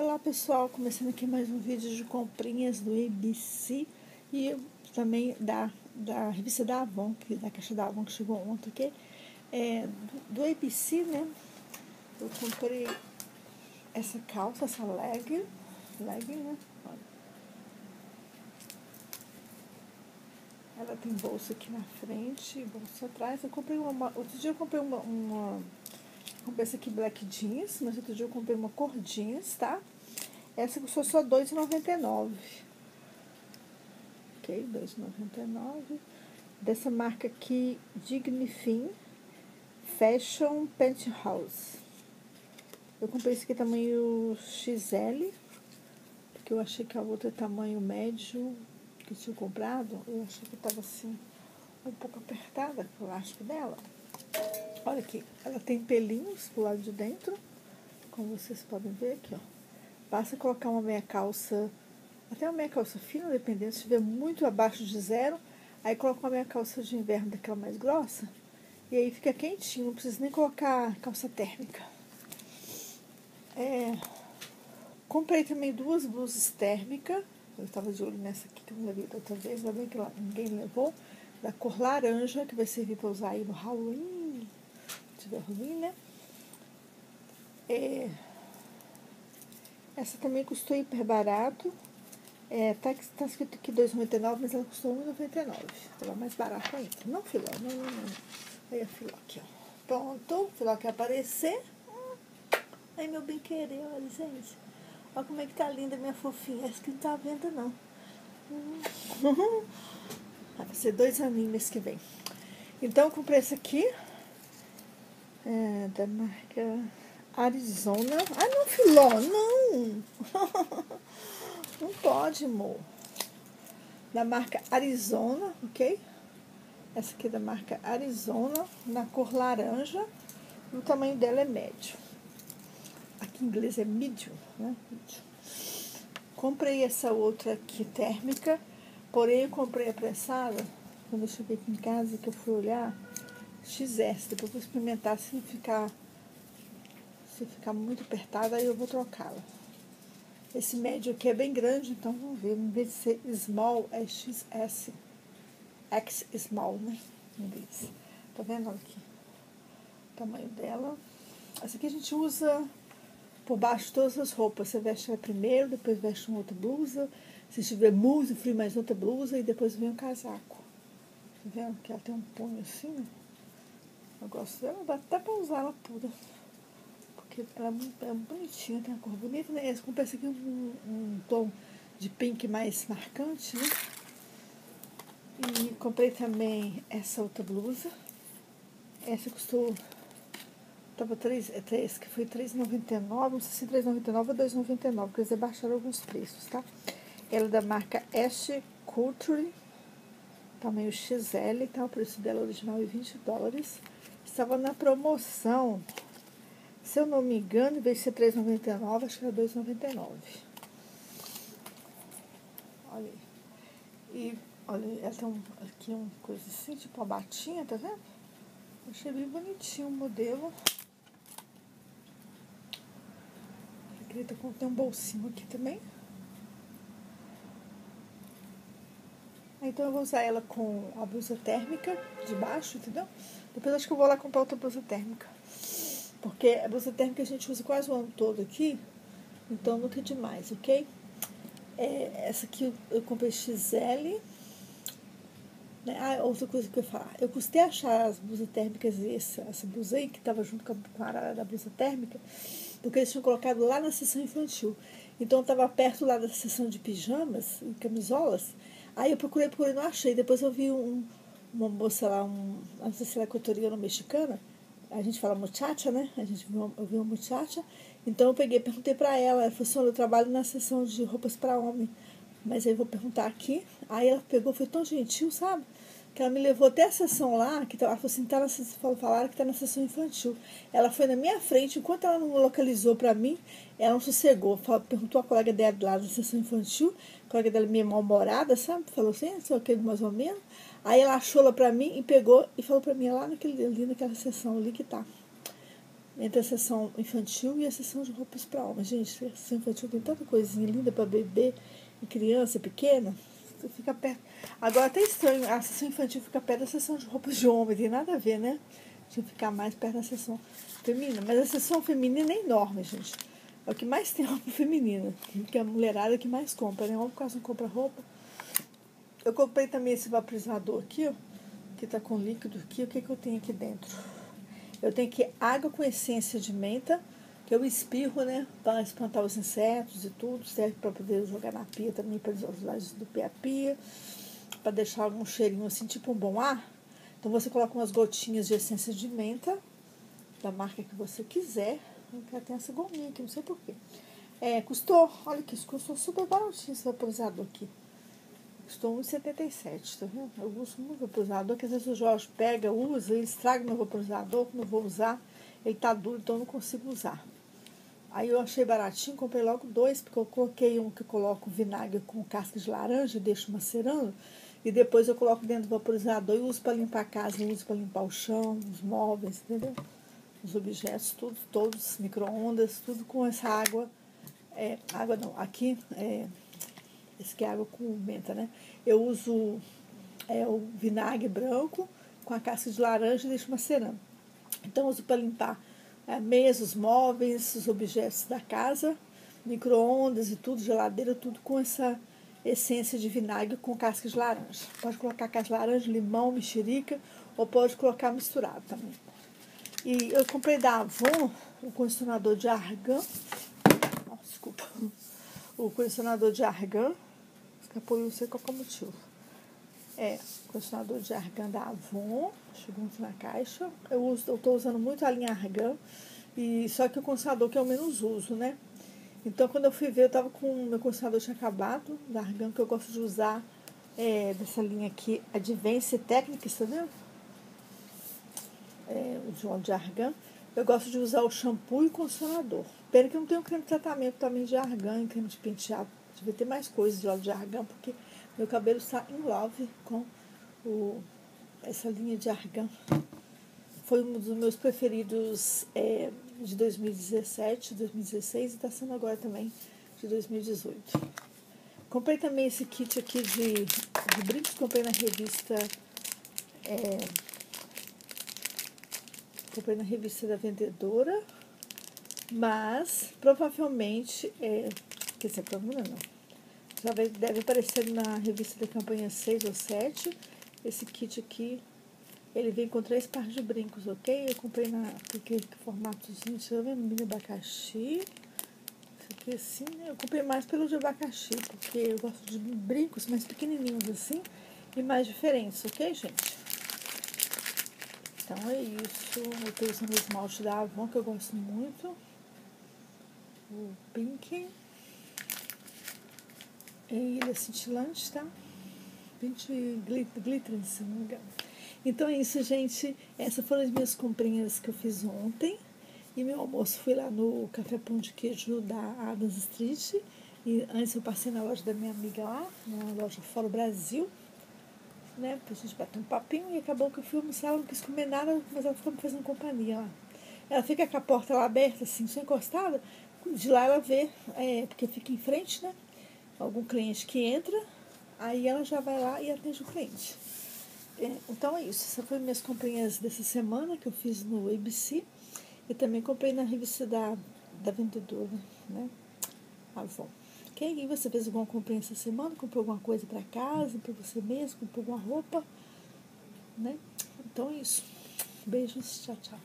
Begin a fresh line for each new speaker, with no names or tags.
Olá pessoal, começando aqui mais um vídeo de comprinhas do ABC e também da, da revista da Avon, que, da caixa da Avon que chegou ontem, ok? É, do, do ABC, né? Eu comprei essa calça, essa leg, leg, né? Olha. Ela tem bolsa aqui na frente, bolsa atrás. Eu comprei uma. Outro dia eu comprei uma, uma comprei essa aqui black jeans, mas outro dia eu comprei uma cor jeans, tá? Essa custou só R$2,99. Ok, R$2,99. Dessa marca aqui, Dignifin Fashion Penthouse. Eu comprei esse aqui tamanho XL, porque eu achei que a outra é tamanho médio que eu tinha comprado. Eu achei que tava assim, um pouco apertada o elástico dela. Olha aqui, ela tem pelinhos do lado de dentro, como vocês podem ver aqui, ó. Basta colocar uma meia calça, até uma meia calça fina, dependendo, se estiver muito abaixo de zero, aí coloca uma meia calça de inverno daquela mais grossa, e aí fica quentinho, não precisa nem colocar calça térmica. É, comprei também duas blusas térmicas, eu estava de olho nessa aqui que eu levei da outra vez, ainda bem que ninguém levou, da cor laranja, que vai servir para usar aí no Halloween, ruim, né? É, essa também custou hiper barato. É, tá, tá escrito aqui R$2,99, mas ela custou R$1,99. Ela é mais barata ainda. Não filó, não, não, não. Aí a filó aqui, ó. Pronto, filó quer aparecer. Aí meu bem querer, olha, gente. Olha como é que tá linda minha fofinha. Essa que não tá à venda, não. Vai ser dois aninhos mês que vem. Então, comprei essa aqui é, da marca Arizona. Ah, não, Filó, não! não pode, amor. Da marca Arizona, ok? Essa aqui é da marca Arizona, na cor laranja. o tamanho dela é médio. Aqui em inglês é medium, né? Medium. Comprei essa outra aqui térmica, porém eu comprei apressada. Quando eu cheguei aqui em casa, que eu fui olhar, XS. Depois vou experimentar se ficar se ficar muito apertada, aí eu vou trocá-la. Esse médio aqui é bem grande, então vamos ver. Em vez de ser small, é XS. X small, né? Em vez. Tá vendo? Aqui. O tamanho dela. Essa aqui a gente usa por baixo de todas as roupas. Você veste ela primeiro, depois veste uma outra blusa. Se estiver muito frio, mais outra blusa e depois vem um casaco. Tá vendo? Que ela tem um punho assim, né? Eu gosto dela, dá até pra usar ela pura. Porque ela é muito, é bonitinha, tem uma cor bonita, né? Essa compra essa aqui um, um tom de pink mais marcante, né? E comprei também essa outra blusa. Essa custou. Tava 3, é 3 que foi R$3,99, não sei se R$3,99 ou R$2,99, porque eles baixaram alguns preços, tá? Ela é da marca Ash Culture, tamanho XL, tá? O preço dela original é 20 dólares estava na promoção. Se eu não me engano, em vez de ser R$3,99, acho que era R$2,99. Olha aí. E, olha, ela tem um, aqui uma coisa assim, tipo uma batinha, tá vendo? Achei bem bonitinho o modelo. Acredita que tem um bolsinho aqui também. Então eu vou usar ela com a blusa térmica de baixo, entendeu? Depois acho que eu vou lá comprar outra blusa térmica. Porque a blusa térmica a gente usa quase o ano todo aqui. Então nunca é demais, ok? É, essa aqui eu comprei XL. Né? Ah, outra coisa que eu ia falar. Eu custei achar as blusas térmicas, essa, essa blusa aí, que estava junto com a arara da blusa térmica, porque eles tinham colocado lá na sessão infantil. Então estava perto lá da sessão de pijamas e camisolas. Aí eu procurei, procurei, não achei. Depois eu vi um, uma moça lá, um, não sei se ela é equatoriana mexicana, a gente fala muchacha, né? A gente viu, eu uma muchacha. Então eu peguei, perguntei para ela, ela falou assim, eu trabalho na seção de roupas para homem, mas aí vou perguntar aqui. Aí ela pegou, foi tão gentil, sabe? Que ela me levou até a sessão lá, que tá, ela falou assim, tá na, falaram que tá na sessão infantil. Ela foi na minha frente, enquanto ela não localizou para mim, ela não sossegou. Falou, perguntou a colega dela lá da sessão infantil, a colega dela meio mal-humorada, sabe? Falou assim, só que mais ou menos. Aí ela achou ela pra mim e pegou e falou pra mim lá naquele, ali naquela sessão ali que tá. entre a sessão infantil e a sessão de roupas para homem. Gente, a sessão infantil tem tanta coisinha linda para bebê e criança pequena. Fica perto. Agora até estranho, a sessão infantil fica perto da sessão de roupas de homem, tem nada a ver, né? Tinha que ficar mais perto da sessão feminina. Mas a sessão feminina é enorme, gente. É o que mais tem roupa feminina. Que é a mulherada que mais compra, né? Homem quase não compra roupa. Eu comprei também esse vaporizador aqui, ó. Que tá com líquido aqui. O que, que eu tenho aqui dentro? Eu tenho aqui água com essência de menta, que eu espirro, né? Para espantar os insetos e tudo. Serve para poder jogar na pia também, para os do pé a pia. Para deixar algum cheirinho assim, tipo um bom ar. Então você coloca umas gotinhas de essência de menta, da marca que você quiser. Eu tem essa gominha aqui, não sei porquê. É, custou, olha aqui, custou super baratinho esse vaporizador aqui. Custou 1,77, tá vendo? Eu uso muito vaporizador, que às vezes o Jorge pega, usa, ele estraga meu vaporizador, não vou usar. Ele tá duro, então eu não consigo usar. Aí eu achei baratinho, comprei logo dois, porque eu coloquei um que coloco vinagre com casca de laranja, deixo macerando, e depois eu coloco dentro do vaporizador e uso para limpar a casa, uso para limpar o chão, os móveis, entendeu? Os objetos, tudo, todos, micro-ondas, tudo com essa água. É, água não, aqui é esse que é água com menta, né? Eu uso é, o vinagre branco com a casca de laranja e deixo macerando. Então, uso para limpar é, mesas, móveis, os objetos da casa, micro-ondas e tudo, geladeira, tudo com essa essência de vinagre com casca de laranja. Pode colocar casca de laranja, limão, mexerica ou pode colocar misturado também. E eu comprei da Avon o condicionador de argan. Oh, desculpa. O condicionador de argan Escapou, não sei qual é o motivo. É, condicionador de argan da Avon, junto na caixa. Eu uso, eu tô usando muito a linha argan, e só que o condicionador que eu menos uso, né? Então, quando eu fui ver, eu tava com meu condicionador tinha acabado, da argan, que eu gosto de usar é, dessa linha aqui, Advance Technics, entendeu? É, o João de argan. Eu gosto de usar o shampoo e o condicionador. Pena que eu não tenho creme de tratamento também de argan creme de penteado Devia ter mais coisas de óleo de argan, porque meu cabelo está em love com o, essa linha de argan. Foi um dos meus preferidos é, de 2017, 2016 e está sendo agora também de 2018. Comprei também esse kit aqui de, de comprei na revista. É, comprei na revista da vendedora, mas provavelmente é, Quer dizer, problema não. Já deve aparecer na revista da campanha 6 ou 7. Esse kit aqui, ele vem com três pares de brincos, ok? Eu comprei na aquele formatozinho, deixa eu ver, mini abacaxi. Esse aqui assim, né? Eu comprei mais pelo de abacaxi, porque eu gosto de brincos mais pequenininhos assim e mais diferentes, ok, gente? Então é isso. Eu tô usando o esmalte da Avon, que eu gosto muito. O Pink. É ilha cintilante, tá? 20 glitter, se não me engano. Então é isso, gente. Essas foram as minhas comprinhas que eu fiz ontem. E meu almoço foi lá no Café Pão de Queijo da Adams Street. E antes eu passei na loja da minha amiga lá, na loja Fora Brasil, né? Pra gente bater um papinho. E acabou que eu fui almoçar, ela não quis comer nada, mas ela ficou me fazendo companhia lá. Ela fica com a porta lá aberta, assim, só encostada. De lá ela vê, é, porque fica em frente, né? Algum cliente que entra, aí ela já vai lá e atende o cliente. É, então é isso. Essas foram minhas comprinhas dessa semana que eu fiz no ABC. E também comprei na revista da, da vendedora, né? Avon. Ok? E você fez alguma comprinha essa semana? Comprou alguma coisa para casa, para você mesmo? Comprou alguma roupa? Né? Então é isso. Beijos. Tchau, tchau.